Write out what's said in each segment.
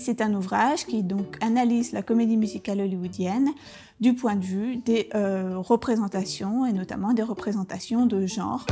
C'est un ouvrage qui analyse la comédie musicale hollywoodienne du point de vue des euh, représentations et notamment des représentations de genre.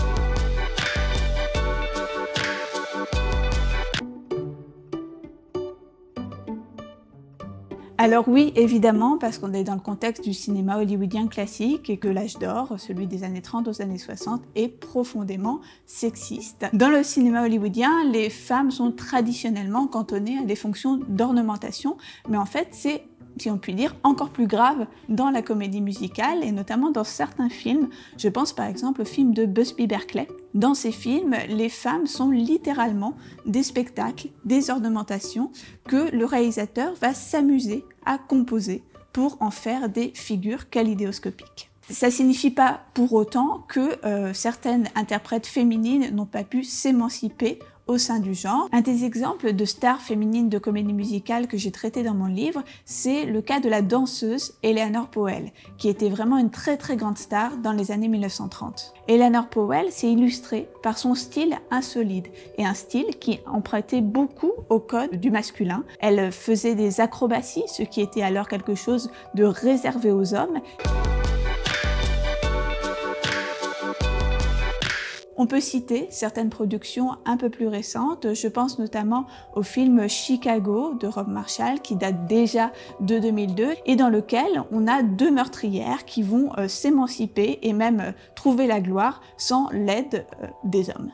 Alors oui, évidemment, parce qu'on est dans le contexte du cinéma hollywoodien classique et que l'âge d'or, celui des années 30 aux années 60, est profondément sexiste. Dans le cinéma hollywoodien, les femmes sont traditionnellement cantonnées à des fonctions d'ornementation, mais en fait c'est si on peut dire, encore plus grave dans la comédie musicale et notamment dans certains films. Je pense par exemple au film de Busby Berkeley. Dans ces films, les femmes sont littéralement des spectacles, des ornementations que le réalisateur va s'amuser à composer pour en faire des figures kaléidoscopiques. Ça signifie pas pour autant que euh, certaines interprètes féminines n'ont pas pu s'émanciper au sein du genre. Un des exemples de stars féminines de comédie musicale que j'ai traité dans mon livre, c'est le cas de la danseuse Eleanor Powell, qui était vraiment une très très grande star dans les années 1930. Eleanor Powell s'est illustrée par son style insolide et un style qui empruntait beaucoup au code du masculin. Elle faisait des acrobaties, ce qui était alors quelque chose de réservé aux hommes. On peut citer certaines productions un peu plus récentes. Je pense notamment au film Chicago de Rob Marshall qui date déjà de 2002 et dans lequel on a deux meurtrières qui vont euh, s'émanciper et même euh, trouver la gloire sans l'aide euh, des hommes.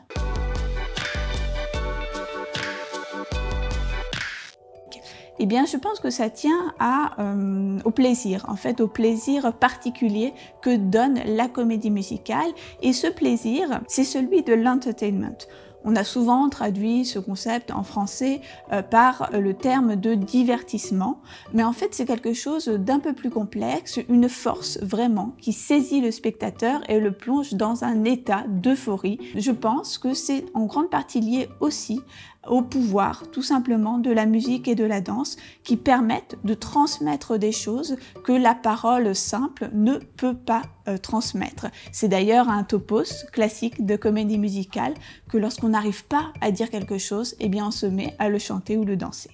Eh bien, je pense que ça tient à, euh, au plaisir, en fait, au plaisir particulier que donne la comédie musicale. Et ce plaisir, c'est celui de l'entertainment. On a souvent traduit ce concept en français euh, par le terme de divertissement, mais en fait c'est quelque chose d'un peu plus complexe, une force vraiment qui saisit le spectateur et le plonge dans un état d'euphorie. Je pense que c'est en grande partie lié aussi au pouvoir tout simplement de la musique et de la danse qui permettent de transmettre des choses que la parole simple ne peut pas euh, transmettre. C'est d'ailleurs un topos classique de comédie musicale que lorsqu'on n'arrive pas à dire quelque chose, eh bien on se met à le chanter ou le danser.